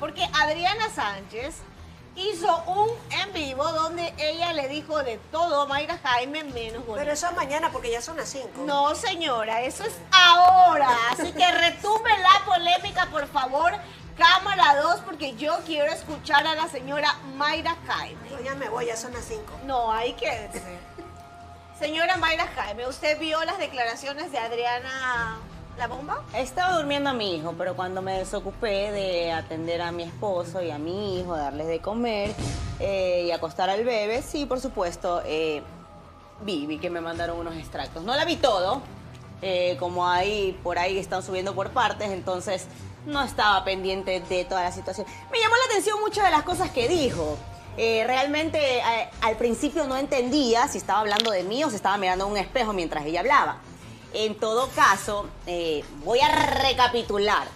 porque Adriana Sánchez hizo un en vivo donde ella le dijo de todo a Mayra Jaime menos bonita. Pero eso es mañana porque ya son las 5. No, señora, eso es ahora. Así que retumbe la polémica, por favor. Cámara 2, porque yo quiero escuchar a la señora Mayra Jaime. No, ya me voy, ya son las 5. No, ahí quédese. Señora Mayra Jaime, ¿usted vio las declaraciones de Adriana La Bomba? Estaba durmiendo a mi hijo, pero cuando me desocupé de atender a mi esposo y a mi hijo, darles de comer eh, y acostar al bebé, sí, por supuesto, eh, vi, vi que me mandaron unos extractos. No la vi todo, eh, como ahí, por ahí están subiendo por partes, entonces no estaba pendiente de toda la situación. Me llamó la atención muchas de las cosas que dijo. Eh, realmente eh, al principio no entendía si estaba hablando de mí o si estaba mirando en un espejo mientras ella hablaba. En todo caso, eh, voy a recapitular,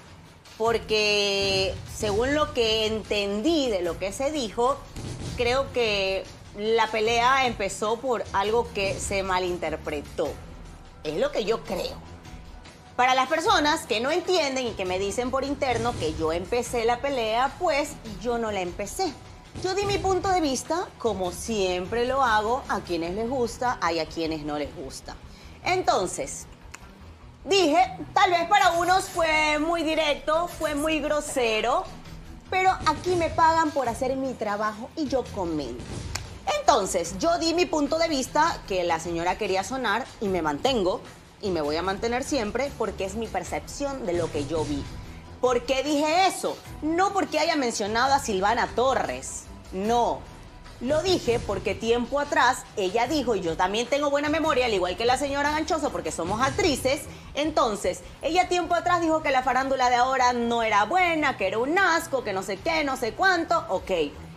porque según lo que entendí de lo que se dijo, creo que la pelea empezó por algo que se malinterpretó. Es lo que yo creo. Para las personas que no entienden y que me dicen por interno que yo empecé la pelea, pues yo no la empecé. Yo di mi punto de vista, como siempre lo hago, a quienes les gusta, hay a quienes no les gusta. Entonces, dije, tal vez para unos fue muy directo, fue muy grosero, pero aquí me pagan por hacer mi trabajo y yo comento. Entonces, yo di mi punto de vista que la señora quería sonar y me mantengo y me voy a mantener siempre porque es mi percepción de lo que yo vi. ¿Por qué dije eso? No porque haya mencionado a Silvana Torres, no. Lo dije porque tiempo atrás ella dijo, y yo también tengo buena memoria, al igual que la señora Ganchoso, porque somos actrices, entonces, ella tiempo atrás dijo que la farándula de ahora no era buena, que era un asco, que no sé qué, no sé cuánto, ok.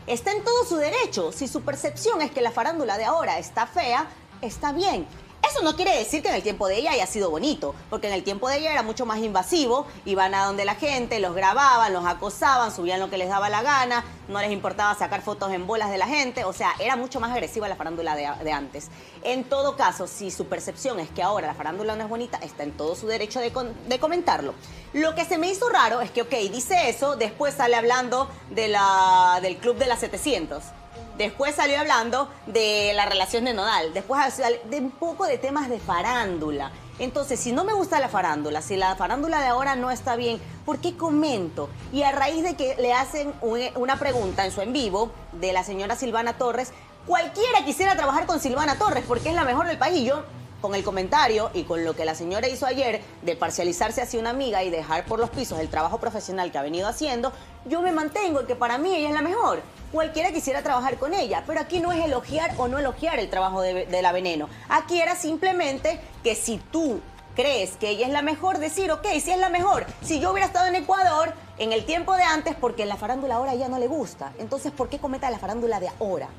Está en todo su derecho. Si su percepción es que la farándula de ahora está fea, está bien. Eso no quiere decir que en el tiempo de ella haya sido bonito, porque en el tiempo de ella era mucho más invasivo, iban a donde la gente, los grababan, los acosaban, subían lo que les daba la gana, no les importaba sacar fotos en bolas de la gente, o sea, era mucho más agresiva la farándula de, antes. En todo caso, si su percepción es que ahora la farándula no es bonita, está en todo su derecho de, de comentarlo. Lo que se me hizo raro es que, ok, dice eso, después sale hablando de la, del club de las 700. Después salió hablando de la relación de Nodal. Después de un poco de temas de farándula. Entonces, si no me gusta la farándula, si la farándula de ahora no está bien, ¿por qué comento? Y a raíz de que le hacen un- una pregunta en su en vivo de la señora Silvana Torres, cualquiera quisiera trabajar con Silvana Torres porque es la mejor del país. Yo, con el comentario y con lo que la señora hizo ayer de parcializarse hacia una amiga y dejar por los pisos el trabajo profesional que ha venido haciendo, yo me mantengo en que para mí ella es la mejor. Cualquiera quisiera trabajar con ella, pero aquí no es elogiar o no elogiar el trabajo de, la veneno. Aquí era simplemente que si tú crees que ella es la mejor, decir, ok, si es la mejor. Si yo hubiera estado en Ecuador en el tiempo de antes, porque la farándula ahora ya no le gusta. Entonces, ¿por qué comenta la farándula de ahora?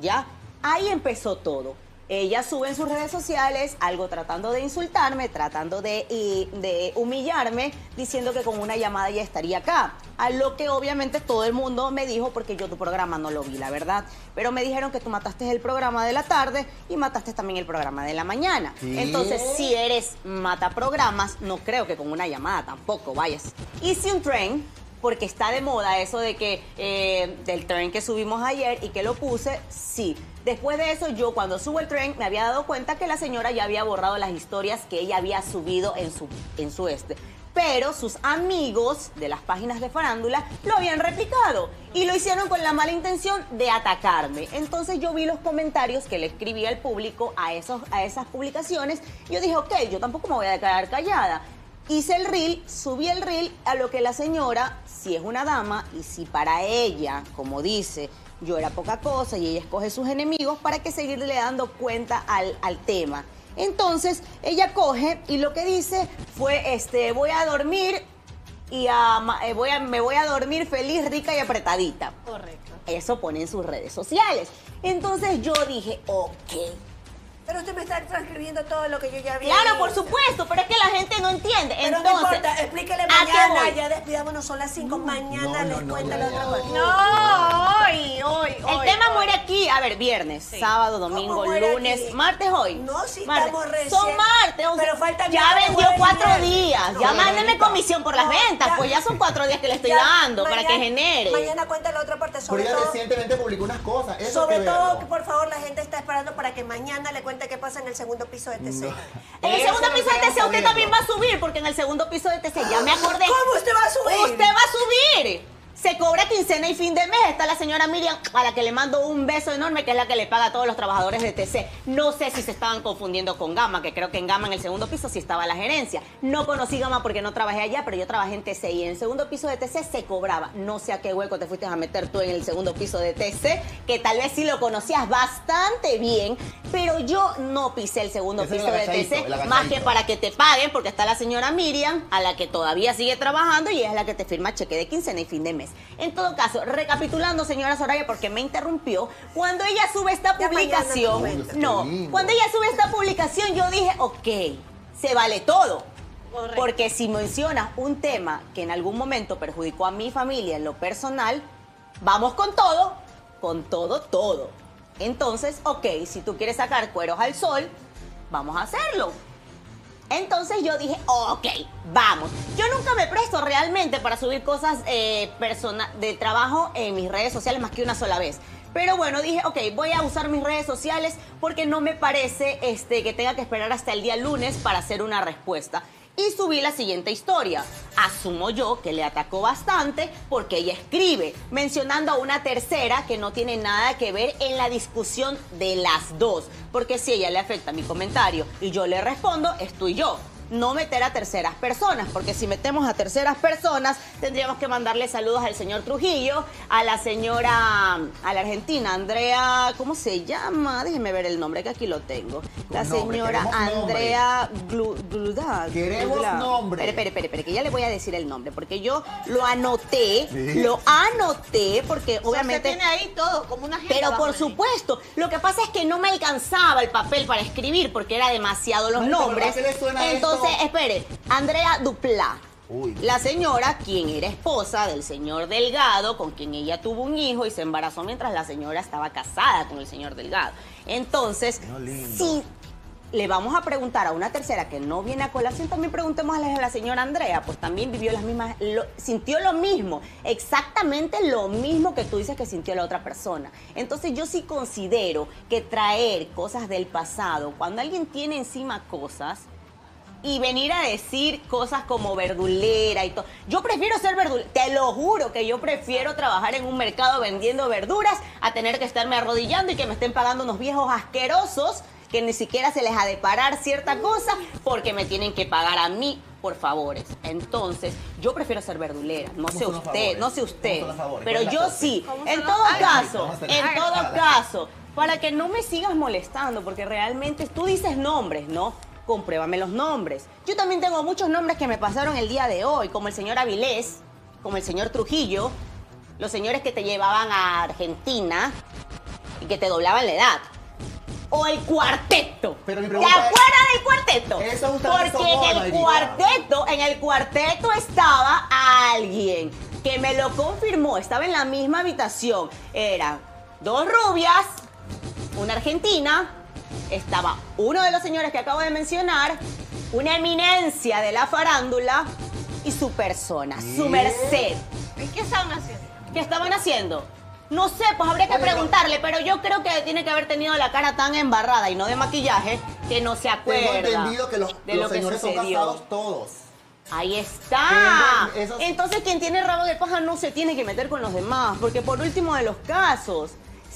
¿Ya? Ahí empezó todo. Ella sube en sus redes sociales algo tratando de insultarme, tratando de, y- de humillarme, diciendo que con una llamada ya estaría acá. A lo que obviamente todo el mundo me dijo, porque yo tu programa no lo vi, la verdad. Pero me dijeron que tú mataste el programa de la tarde y mataste también el programa de la mañana. ¿Qué? Entonces, si eres mata programas, no creo que con una llamada tampoco vayas. Hice un tren porque está de moda eso de que eh, del tren que subimos ayer y que lo puse, sí. Después de eso, yo cuando subo el tren me había dado cuenta que la señora ya había borrado las historias que ella había subido en su, en su este. Pero sus amigos de las páginas de farándula lo habían replicado y lo hicieron con la mala intención de atacarme. Entonces yo vi los comentarios que le escribí al público a, esos, a esas publicaciones y yo dije, ok, yo tampoco me voy a quedar callada. Hice el reel, subí el reel a lo que la señora, si es una dama y si para ella, como dice, yo era poca cosa y ella escoge sus enemigos, ¿para qué seguirle dando cuenta al, al tema? Entonces, ella coge y lo que dice fue, este, voy a dormir y a eh, voy a, me voy a dormir feliz, rica y apretadita. Correcto. Eso pone en sus redes sociales. Entonces yo dije, ok, Pero usted me está transcribiendo todo lo que yo ya había Claro, por supuesto, pero es que la gente no entiende. Pero Entonces, no importa, explíquele ¿a qué mañana, ya despidámonos, son las 5, mañana no, les no, cuenta la ya. otra parte. No, hoy, hoy, El hoy, tema hoy. muere aquí, a ver, viernes, sábado, domingo, ¿Cómo muere lunes, aquí? martes hoy. No, si Martes. estamos recién. Son martes, o sea, Pero falta ya vendió cuatro viernes. días. No, ya mándeme comisión por las ventas, ya. pues ya son cuatro días que le estoy Ya, dando para que genere. Mañana cuenta la otra parte, sobre Pero ella todo. recientemente publicó unas cosas. Eso Sobre todo, por favor, la gente está esperando para que mañana le cuente qué pasa en el segundo piso de TC. En el segundo piso de TC usted también va a subir, porque en el segundo piso de TC ya me acordé. ¿Cómo usted va a subir? Usted va a subir. Se cobra quincena y fin de mes. Está la señora Miriam, a la que le mando un beso enorme, que es la que le paga a todos los trabajadores de TC. No sé si se estaban confundiendo con Gama, que creo que en Gama en el segundo piso sí estaba la gerencia. No conocí Gama porque no trabajé allá, pero yo trabajé en TC y en el segundo piso de TC se cobraba. No sé a qué hueco te fuiste a meter tú en el segundo piso de TC, que tal vez sí lo conocías bastante bien, pero yo no pisé el segundo Ese piso el de TC, más que para que te paguen, porque está la señora Miriam, a la que todavía sigue trabajando y es la que te firma cheque de quincena y fin de mes. En todo caso, recapitulando, señora Soraya, porque me interrumpió, cuando ella sube esta publicación, no, cuando ella sube esta publicación, yo dije, ok, se vale todo. Correcto. Porque si mencionas un tema que en algún momento perjudicó a mi familia en lo personal, vamos con todo, con todo, todo. Entonces, ok, si tú quieres sacar cueros al sol, vamos a hacerlo. Entonces yo dije, ok, vamos. Yo nunca me presto realmente para subir cosas eh, de trabajo en mis redes sociales más que una sola vez. Pero bueno, dije, ok, voy a usar mis redes sociales porque no me parece este, que tenga que esperar hasta el día lunes para hacer una respuesta. Y subí la siguiente historia. Asumo yo que le atacó bastante porque ella escribe, mencionando a una tercera que no tiene nada que ver en la discusión de las dos. Porque si ella le afecta mi comentario y yo le respondo, estoy yo. No meter a terceras personas, porque si metemos a terceras personas, tendríamos que mandarle saludos al señor Trujillo, a la señora, a la argentina, Andrea, ¿cómo se llama? Déjeme ver el nombre, que aquí lo tengo. La señora nombre. Andrea Glu- Gludad. Queremos Gludad. nombre. Espere, espere, espere, espere, que ya le voy a decir el nombre, porque yo lo anoté, Sí. lo anoté, porque O sea, obviamente... usted tiene ahí todo, como una agenda Pero por supuesto, lo que pasa es que no me alcanzaba el papel para escribir porque era demasiado los Marica, nombres. ¿a qué le suena Entonces, espere, Andrea Duplá. Uy. La señora, quien era esposa del señor Delgado, con quien ella tuvo un hijo y se embarazó mientras la señora estaba casada con el señor Delgado. Entonces, No, si le vamos a preguntar a una tercera que no viene a colación, también preguntémosle a la señora Andrea, pues también vivió las mismas, lo- sintió lo mismo, exactamente lo mismo que tú dices que sintió la otra persona. Entonces yo sí considero que traer cosas del pasado, cuando alguien tiene encima cosas, y venir a decir cosas como verdulera y todo. Yo prefiero ser verdulera, te lo juro que yo prefiero trabajar en un mercado vendiendo verduras a tener que estarme arrodillando y que me estén pagando unos viejos asquerosos que ni siquiera se les ha de parar cierta cosa porque me tienen que pagar a mí por favores. Entonces, yo prefiero ser verdulera. No ¿Cómo sé usted, favores? no sé ¿Cómo usted, pero ¿Cuál es la yo cosa? sí. ¿Cómo En todo caso, en todo caso, para que no me sigas molestando, porque realmente tú dices nombres, ¿no? Compruébame los nombres. Yo también tengo muchos nombres que me pasaron el día de hoy, como el señor Avilés, como el señor Trujillo, los señores que te llevaban a Argentina y que te doblaban la edad. O el cuarteto. Pero mi ¿Te pregunta es- acuerdas del cuarteto? Eso Porque en el cuarteto, en el cuarteto estaba alguien que me lo confirmó, estaba en la misma habitación. Eran dos rubias, una argentina, estaba uno de los señores que acabo de mencionar, una eminencia de la farándula y su persona, su merced. ¿Y qué estaban haciendo? ¿Qué estaban haciendo? No sé, pues habría que preguntarle, pero yo creo que tiene que haber tenido la cara tan embarrada y no de maquillaje que no se acuerda Tengo entendido que los, de los lo que señores son sucedió. casados todos. Ahí está. Entonces quien tiene rabo de paja no se tiene que meter con los demás, porque por último de los casos,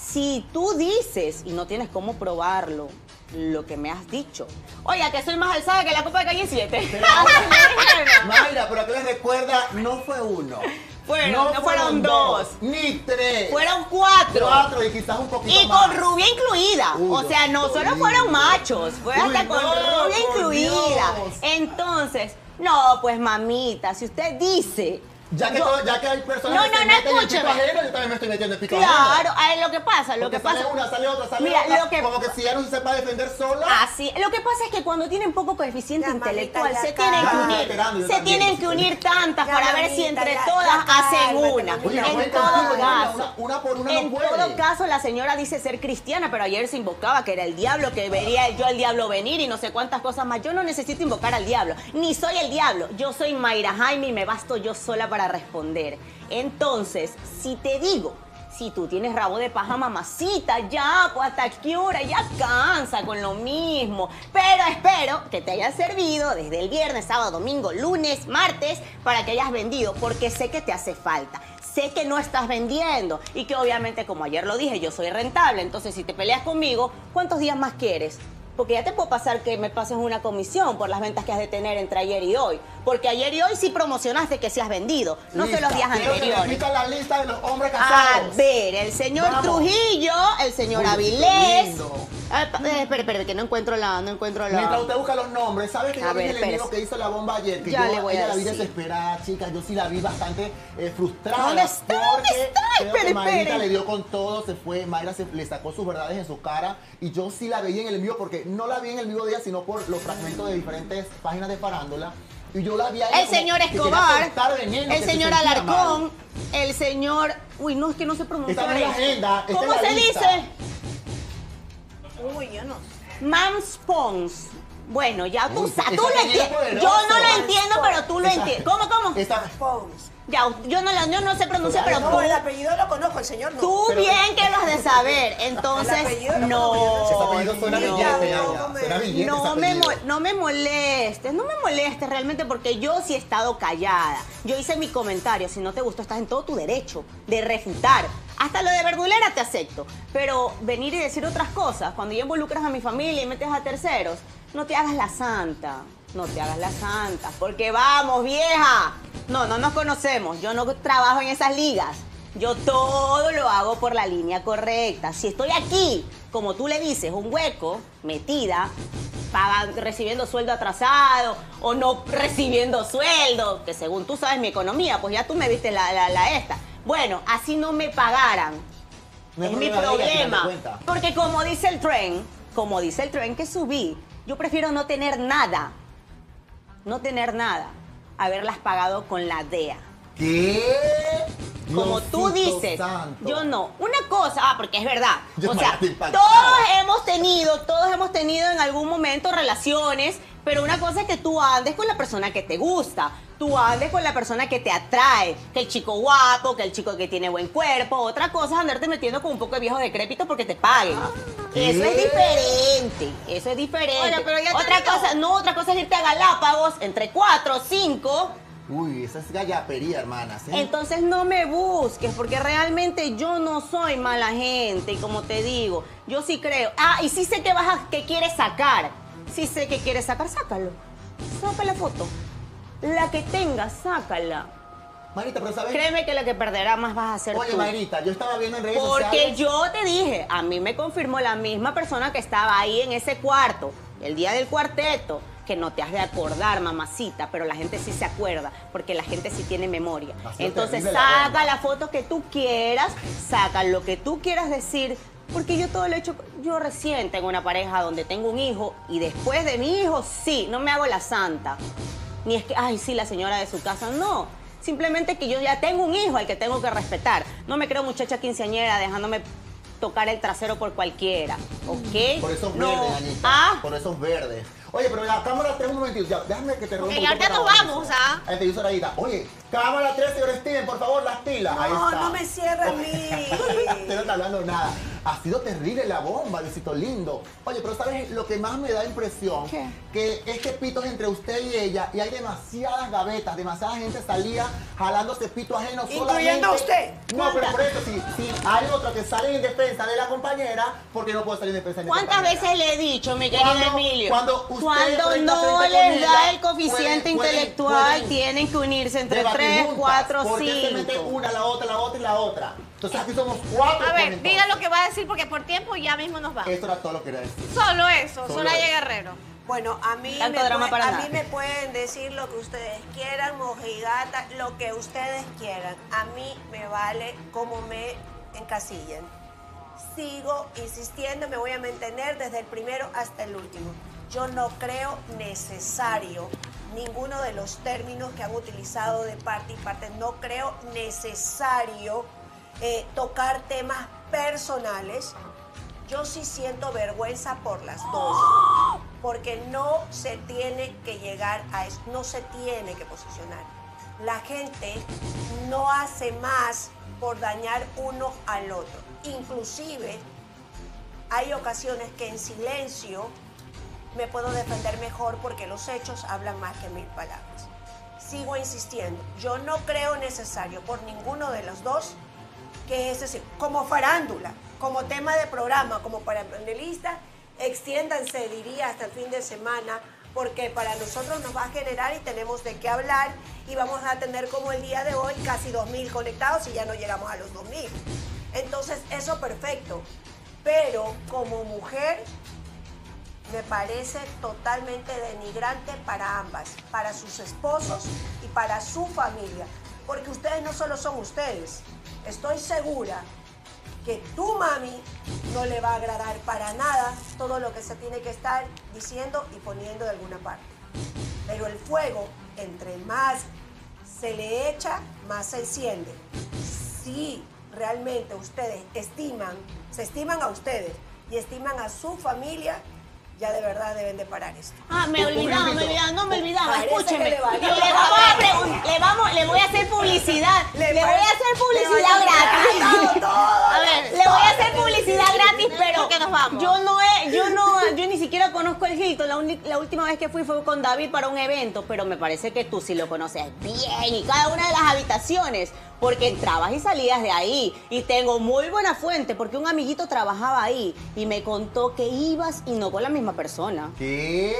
si tú dices y no tienes cómo probarlo, lo que me has dicho. Oiga, que soy más alzada que la copa de calle 7. Pero- Mayra, pero que les recuerda, no fue uno. Fueron- no fueron dos. Ni tres. Fueron cuatro. cuatro y quizás un poquito Y más. con rubia incluida. Uy, o sea, no solo lindo. fueron machos, fue hasta con no, rubia incluida. Dios. Entonces, no, pues mamita, si usted dice Ya que, Yo- todo- ya que hay personas No, que no, se no, meten en ajeno, yo también me estoy metiendo en el pito Claro, ajeno. a lo que pasa, lo Porque que pasa. sale una, sale otra, sale Mira, otra. lo que- Como que si ya no se sepa defender sola. Así, lo que pasa es que cuando tienen poco coeficiente Ya, intelectual, se tienen que unir, se tienen que unir tantas Ya, para ver si entre todas hacen una. En todo caso, una, por una en no puede. todo caso, la señora dice ser cristiana, pero ayer se invocaba que era el diablo, que vería yo al diablo venir y no sé cuántas cosas más. Yo no necesito invocar al diablo, ni soy el diablo. Yo soy Mayra Jaime y me basto yo sola para responder. Entonces, si te digo, si tú tienes rabo de paja, mamacita, ya, pues hasta hora, ya cansa con lo mismo. Pero espero que te haya servido desde el viernes, sábado, domingo, lunes, martes, para que hayas vendido, porque sé que te hace falta. Sé que no estás vendiendo y que obviamente, como ayer lo dije, yo soy rentable. Entonces, si te peleas conmigo, ¿cuántos días más quieres? Porque ya te puedo pasar que me pases una comisión por las ventas que has de tener entre ayer y hoy. Porque ayer y hoy sí promocionaste que sí has vendido, no Lista. los días Quiero que anteriores. repita la lista de los hombres A ver, el señor Vamos. Trujillo, el señor Avilés. lindo. Ah, eh, espere, espere, que no encuentro la, no encuentro la. Mientras usted busca los nombres, ¿sabes que A yo vi el enemigo que hizo la bomba ayer? Que Ya yo, le voy a ella la vi desesperada, chicas. Yo sí la vi bastante eh, frustrada. ¿Dónde está? ¿Dónde porque está? Espere, espere. le dio con todo, se fue. Mayra se, le sacó sus verdades en su cara. Y yo sí la veía en el vivo, porque no la vi en el vivo de ella, sino por los fragmentos de diferentes páginas de farándula. Y yo la vi a El señor Escobar, veneno, el se señor sentía Alarcón, mal. el señor. Uy, no, es que no se pronuncia. Está en la agenda, ¿Cómo se lista. dice? Uy, yo no sé. Mams Pons. Bueno, ya tú, Uy, sa- esa tú lo apellido entiendes. poderoso. Yo no lo entiendo, pero tú lo Esa- entiendes. ¿Cómo, cómo? Pons. Ya, yo no, la- yo no sé pronunciar, pero No, tú. el apellido lo conozco, el señor no. Tú bien que lo has de saber. El Entonces, apellido no. conozco, Ese apellido suena no. billete, ya, no, ya. me- Suena billete No ese me, apellido. mo- no me molestes, no me molestes realmente porque yo sí he estado callada. Yo hice mi comentario, si no te gustó estás en todo tu derecho de refutar. Hasta lo de verdulera te acepto, pero venir y decir otras cosas, cuando ya involucras a mi familia y metes a terceros, no te hagas la santa, no te hagas la santa, porque vamos vieja, no, no nos conocemos, yo no trabajo en esas ligas. Yo todo lo hago por la línea correcta. Si estoy aquí, como tú le dices, un hueco, metida, pagan- recibiendo sueldo atrasado o no recibiendo sueldo, que según tú sabes mi economía, pues ya tú me viste la esta. Bueno, así no me pagaran. No es mi problema. Porque como dice el tren, como dice el tren que subí, yo prefiero no tener nada. No tener nada. Haberlas pagado con la DEA. ¿Qué? Como tú dices, santo. yo no. Una cosa, ah, porque es verdad. Yo o sea, todos hemos tenido, todos hemos tenido en algún momento relaciones, pero una cosa es que tú andes con la persona que te gusta, tú andes con la persona que te atrae, que el chico guapo, que el chico que tiene buen cuerpo. Otra cosa es andarte metiendo con un poco de viejo decrépito porque te paguen. Eso es diferente, eso es diferente. Oye, pero ya otra cosa, no, otra cosa es irte a Galápagos entre cuatro o cinco. Uy, esa es gallapería, hermanas. ¿eh? Entonces no me busques, porque realmente yo no soy mala gente, y como te digo, yo sí creo. Ah, y sí sé que vas a, que quieres sacar. Sí sé que quieres sacar, sácalo. Saca la foto. La que tengas, sácala. Marita, pero ¿sabes? Créeme que la que perderá más vas a ser Oye, tú. Marita, yo estaba viendo en redes Porque sociales. yo te dije, a mí me confirmó la misma persona que estaba ahí en ese cuarto, el día del cuarteto, que no te has de acordar, mamacita, pero la gente sí se acuerda, porque la gente sí tiene memoria. Entonces la saca la foto que tú quieras, saca lo que tú quieras decir, porque yo todo lo he hecho, yo recién tengo una pareja donde tengo un hijo y después de mi hijo, sí, no me hago la santa. Ni es que, ay, sí, la señora de su casa, no. Simplemente que yo ya tengo un hijo al que tengo que respetar. No me creo muchacha quinceañera dejándome tocar el trasero por cualquiera, ¿ok? Por esos No. verdes, Anita. Ah, Por esos verdes. Oye, pero la cámara 3, un momentito. Ya, déjame que te Porque un ya nos vamos, ¿ah? Ahí te hizo. Oye, cámara 3, señor Steven, por favor, las pilas. Ahí No, está. no me cierres a mí. Usted no está hablando nada. Ha sido terrible la bomba, Diosito lindo. Oye, pero ¿sabes lo que más me da impresión? ¿Qué? Que este pito es entre usted y ella y hay demasiadas gavetas, demasiada gente salía jalándose pito ajeno Incluyendo solamente. usted. No, pero por eso, si, si hay otro que sale en defensa de la compañera, ¿por qué no puede salir en defensa de mi ¿cuántas compañera? veces le he dicho, mi querido Emilio? cuando usted no les da el coeficiente pueden- intelectual, pueden tienen que unirse entre debatir 3, juntas, 4, ¿Por qué se mete 5. una, la otra, la otra y la otra? Entonces aquí somos cuatro. A ver, diga lo que va a decir porque por tiempo ya mismo nos vamos. Esto era todo lo que quería decir. Solo eso, Solo Soraya eso. Guerrero. Bueno, a mí, Tanto me, drama puede- para a nada. mí me pueden decir lo que ustedes quieran, mojigata, lo que ustedes quieran. A mí me vale como me encasillen. Sigo insistiendo, me voy a mantener desde el primero hasta el último. Yo no creo necesario ninguno de los términos que han utilizado de parte y parte. No creo necesario eh, tocar temas personales. Yo sí siento vergüenza por las dos, porque no se tiene que llegar a eso, no se tiene que posicionar. La gente no hace más por dañar uno al otro. Inclusive hay ocasiones que en silencio me puedo defender mejor porque los hechos hablan más que mil palabras. Sigo insistiendo, yo no creo necesario por ninguno de los dos que es como farándula, como tema de programa, como para panelista, extiéndanse, diría, hasta el fin de semana, porque para nosotros nos va a generar y tenemos de qué hablar y vamos a tener como el día de hoy casi 2.000 conectados y ya no llegamos a los 2.000. Entonces, eso perfecto. Pero como mujer, me parece totalmente denigrante para ambas, para sus esposos y para su familia, porque ustedes no solo son ustedes, estoy segura que tu mami no le va a agradar para nada todo lo que se tiene que estar diciendo y poniendo de alguna parte. Pero el fuego, entre más se le echa, más se enciende. Si realmente ustedes estiman, se estiman a ustedes y estiman a su familia, ya de verdad deben de parar esto. Ah, me olvidaba, me olvidaba, no me olvidaba, Parece escúcheme. le vamos a le vamos, le voy a hacer publicidad. Le, voy a hacer publicidad gratis. todo. A ver, le voy a hacer publicidad gratis, pero que nos vamos. Yo no he, yo no, yo ni siquiera conozco el Hilton. La, la última vez que fui fue con David para un evento, pero me parece que tú sí lo conoces bien y cada una de las habitaciones, porque entrabas y salías de ahí. Y tengo muy buena fuente, porque un amiguito trabajaba ahí y me contó que ibas y no con la misma persona. ¿Qué?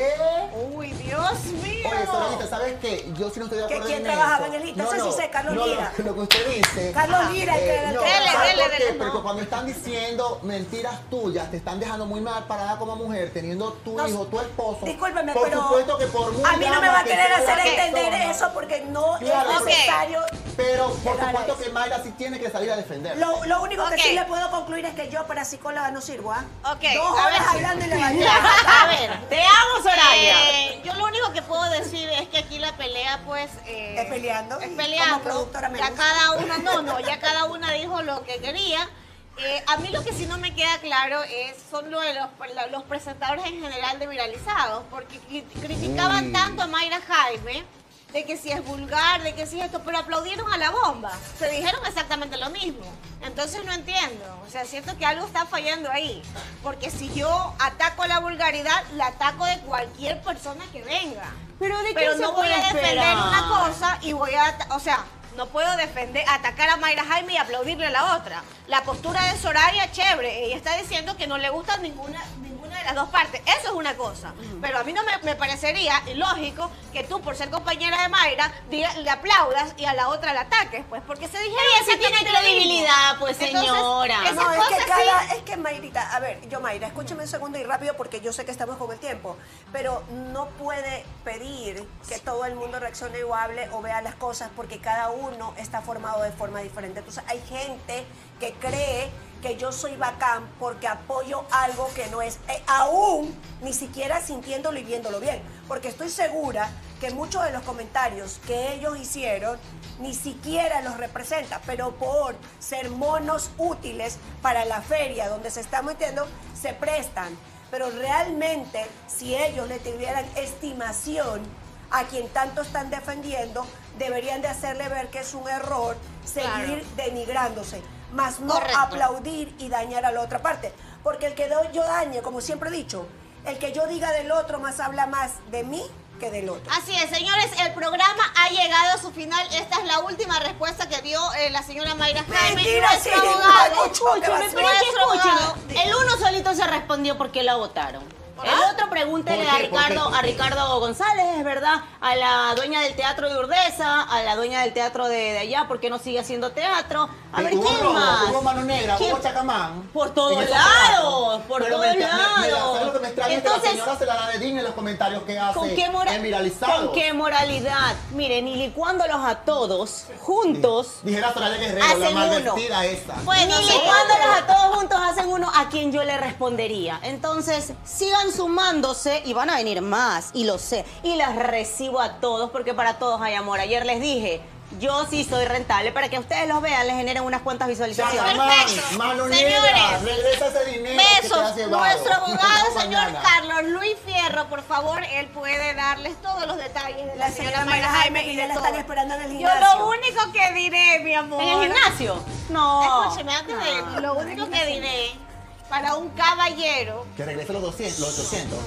Uy, Dios mío. Oye, ¿sabes qué? Yo sí no estoy de ¿Que acuerdo quién en trabajaba eso. en el Hilton? Eso sí sé, Carlos no, Lira. Lo, lo que usted dice. Carlos Lira, el que el no, Dele, ¿sabe dele, por dele, no. Porque cuando están diciendo mentiras tuyas, te están dejando muy mal parada como mujer, teniendo tu No, hijo, tu esposo. Discúlpeme, por pero supuesto que por muy a mí no me va a que querer hacer entender persona, eso porque no Claro, es necesario. Pero por llegar a supuesto que Mayra sí tiene que salir a defender. Lo, lo único que Ok. sí le puedo concluir es que yo para psicóloga no sirvo, ¿ah? Ok, Dos a horas ver. hablando y le. A ver, Te amo, Soraya. eh, yo lo único que puedo decir es que aquí la pelea, pues. eh, Es peleando. Es Como peleando. productora me ya gusta. cada una, no, no, ya cada una dijo lo que quería. Eh, a mí lo que sí no me queda claro es son lo de los, los presentadores en general de viralizados, porque cri- criticaban Uy. tanto a Mayra Jaime de que si es vulgar, de que si es esto, pero aplaudieron a la bomba. Se dijeron exactamente lo mismo. Entonces no entiendo. O sea, siento que algo está fallando ahí. Porque si yo ataco la vulgaridad, la ataco de cualquier persona que venga. Pero de qué Pero se no voy a defender esperar? una cosa y voy a, o sea, no puedo defender, atacar a Mayra Jaime y aplaudirle a la otra. La postura de Soraya, chévere. Ella está diciendo que no le gusta ninguna, ninguna de las dos partes. Eso es una cosa. Pero a mí no me, me parecería lógico que tú, por ser compañera de Mayra, diga- le aplaudas y a la otra la ataques. Pues porque se dijeron Ella sí tiene credibilidad, pues, Entonces, señora. esas No, es que cada, sí- es que Mayrita, a ver, yo Mayra, escúchame un segundo y rápido porque yo sé que estamos con el tiempo, pero no puede pedir que todo el mundo reaccione o hable o vea las cosas porque cada uno está formado de forma diferente. Entonces hay gente que cree que yo soy bacán porque apoyo algo que no es, eh, aún ni siquiera sintiéndolo y viéndolo bien, porque estoy segura que muchos de los comentarios que ellos hicieron ni siquiera los representa, pero por ser monos útiles para la feria donde se está metiendo, se prestan. Pero realmente, si ellos le tuvieran estimación a quien tanto están defendiendo, deberían de hacerle ver que es un error seguir denigrándose, más no Correcto. aplaudir y dañar a la otra parte. Porque el que do- yo dañe, como siempre he dicho, el que yo diga del otro más habla más de mí que del otro. Así es, señores, el programa ha llegado a su final. Esta es la última respuesta que dio eh, la señora Mayra Jaime. Mentira, nuestro sí, abogado. no, escúchame, pero abogado. el uno solito se respondió porque la votaron. El otro pregúntele ¿Por a. Ricardo, a Ricardo González, es verdad, a la dueña del teatro de Urdesa, a la dueña del teatro de, de allá, ¿por qué no sigue haciendo teatro? A ver, hubo ¿quién robo, más? Hubo mano negra, ¿Quién? hubo chacamán. Por todos lados, por Pero todos me me- lados. ¿Sabes lo que me extraña? es que Entonces- la señora se la da de digna en los comentarios que hace ¿Con qué, mora-. ¿Con qué moralidad? Miren, y licuándolos a todos juntos. Dijera Soraya Guerrero, la Hacen mal uno. vestida esta. Bueno, ni licuándolos a todos juntos hacen uno a quien yo le respondería. Entonces, sigan sumándose y van a venir más, y lo sé. Y las recibo a todos porque para todos hay amor. Ayer les dije, yo sí soy rentable para que ustedes los vean, les generen unas cuantas visualizaciones. Perfecto. mano Señores, regresa ese dinero que te Besos. has llevado. Nuestro abogado, señor mañana. Carlos Luis Fierro, por favor, él puede darles todos los detalles de la, La señora Mayra Jaime y ya la están esperando en el Yo gimnasio. lo único que diré, mi amor. ¿En el gimnasio? No. Escúcheme, antes de lo único que diré para un caballero Que regrese los 200, los 800.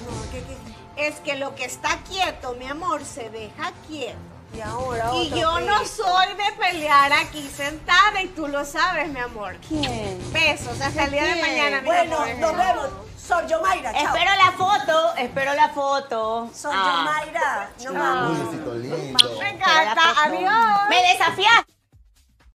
es que lo que está quieto, mi amor, se deja quieto. Y ahora Y yo no soy de pelear aquí sentada y tú lo sabes, mi amor. ¿Quién? Besos, hasta el día de mañana. mi Bueno, amor. nos vemos. Soy yo Mayra, chao. Espero la foto, espero la foto. Soy Ah. yo Mayra. No mames. lindo. Me encanta, adiós. Me desafiaste.